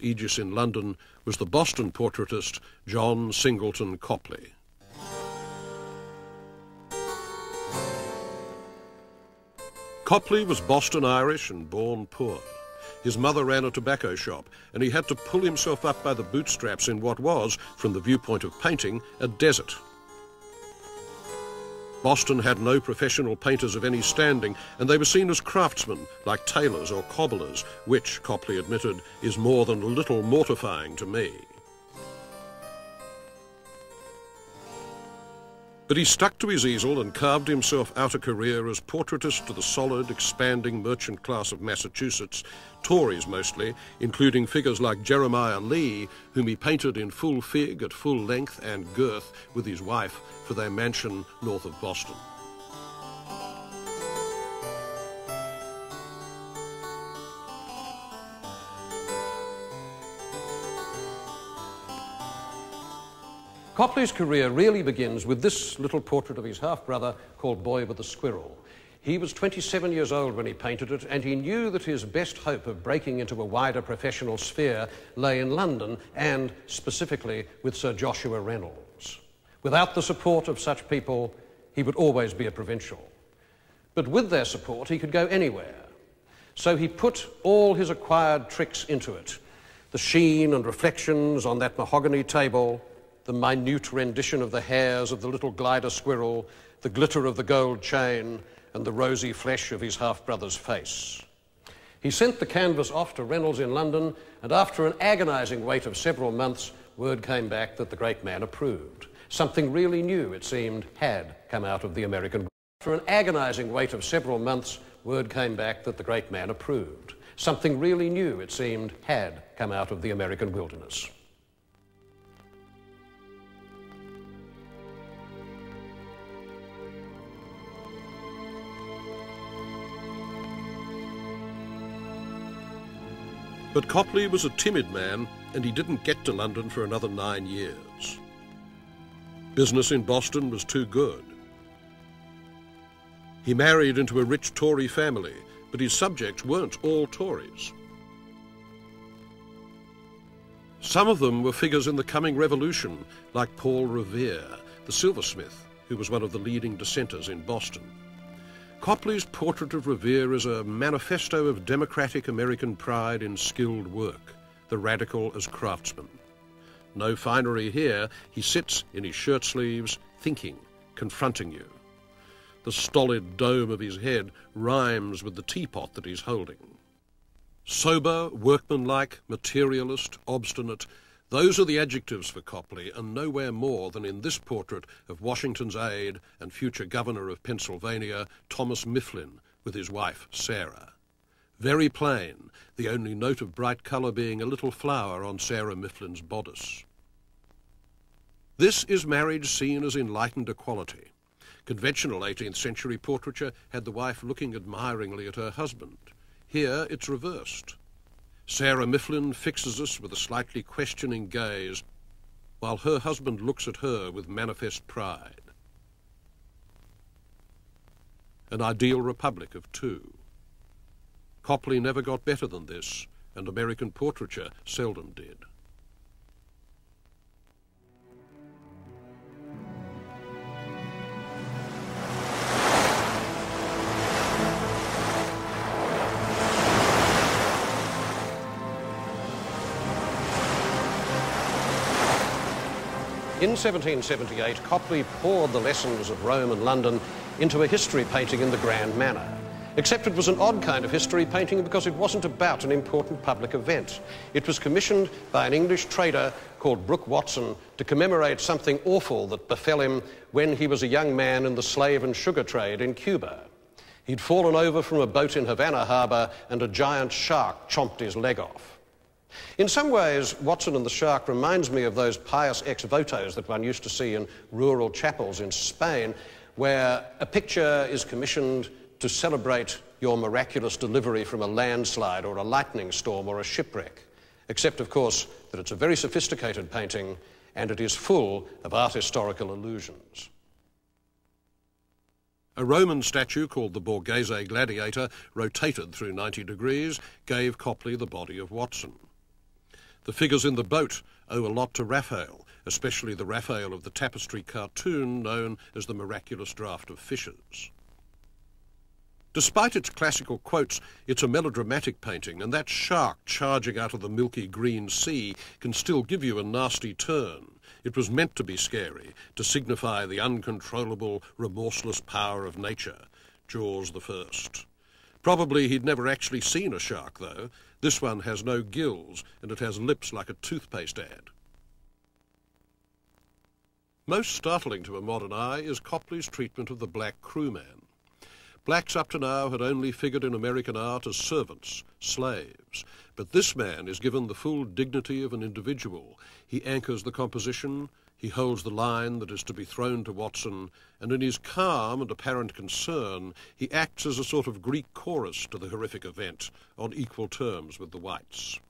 aegis in London was the Boston portraitist John Singleton Copley. Copley was Boston Irish and born poor. His mother ran a tobacco shop, and he had to pull himself up by the bootstraps in what was, from the viewpoint of painting, a desert. Boston had no professional painters of any standing, and they were seen as craftsmen, like tailors or cobblers, which, Copley admitted, is more than a little mortifying to me. But he stuck to his easel and carved himself out a career as portraitist to the solid, expanding merchant class of Massachusetts, Tories mostly, including figures like Jeremiah Lee, whom he painted in full fig at full length and girth with his wife for their mansion north of Boston. Copley's career really begins with this little portrait of his half-brother called Boy with the Squirrel. He was 27 years old when he painted it, and he knew that his best hope of breaking into a wider professional sphere lay in London, and specifically with Sir Joshua Reynolds. Without the support of such people, he would always be a provincial. But with their support, he could go anywhere. So he put all his acquired tricks into it the sheen and reflections on that mahogany table, the minute rendition of the hairs of the little glider squirrel, the glitter of the gold chain, and the rosy flesh of his half brother's face. He sent the canvas off to Reynolds in London, and after an agonising wait of several months, word came back that the great man approved. Something really new, it seemed, had come out of the American. After an agonising wait of several months, word came back that the great man approved. Something really new, it seemed, had come out of the American wilderness. But Copley was a timid man, and he didn't get to London for another nine years. Business in Boston was too good. He married into a rich Tory family, but his subjects weren't all Tories. Some of them were figures in the coming revolution, like Paul Revere, the silversmith, who was one of the leading dissenters in Boston. Copley's portrait of Revere is a manifesto of democratic American pride in skilled work, the radical as craftsman. No finery here, he sits in his shirt sleeves, thinking, confronting you. The stolid dome of his head rhymes with the teapot that he's holding. Sober, workmanlike, materialist, obstinate, those are the adjectives for Copley, and nowhere more than in this portrait of Washington's aide and future governor of Pennsylvania, Thomas Mifflin, with his wife, Sarah. Very plain, the only note of bright colour being a little flower on Sarah Mifflin's bodice. This is marriage seen as enlightened equality. Conventional 18th century portraiture had the wife looking admiringly at her husband. Here it's reversed. Sarah Mifflin fixes us with a slightly questioning gaze, while her husband looks at her with manifest pride. An ideal republic of two. Copley never got better than this, and American portraiture seldom did. In 1778, Copley poured the lessons of Rome and London into a history painting in the grand manner. Except it was an odd kind of history painting because it wasn't about an important public event. It was commissioned by an English trader called Brooke Watson to commemorate something awful that befell him when he was a young man in the slave and sugar trade in Cuba. He'd fallen over from a boat in Havana harbour and a giant shark chomped his leg off. In some ways, Watson and the Shark reminds me of those pious ex votos that one used to see in rural chapels in Spain, where a picture is commissioned to celebrate your miraculous delivery from a landslide or a lightning storm or a shipwreck. Except, of course, that it's a very sophisticated painting and it is full of art historical illusions. A Roman statue called the Borghese Gladiator, rotated through 90 degrees, gave Copley the body of Watson. The figures in the boat owe a lot to Raphael, especially the Raphael of the tapestry cartoon known as the Miraculous Draught of Fishes. Despite its classical quotes, it's a melodramatic painting, and that shark charging out of the milky green sea can still give you a nasty turn. It was meant to be scary, to signify the uncontrollable, remorseless power of nature. Jaws the first. Probably he'd never actually seen a shark, though. This one has no gills, and it has lips like a toothpaste ad. Most startling to a modern eye is Copley's treatment of the black crewman. Blacks up to now had only figured in American art as servants, slaves. But this man is given the full dignity of an individual. He anchors the composition, he holds the line that is to be thrown to Watson, and in his calm and apparent concern, he acts as a sort of Greek chorus to the horrific event, on equal terms with the whites.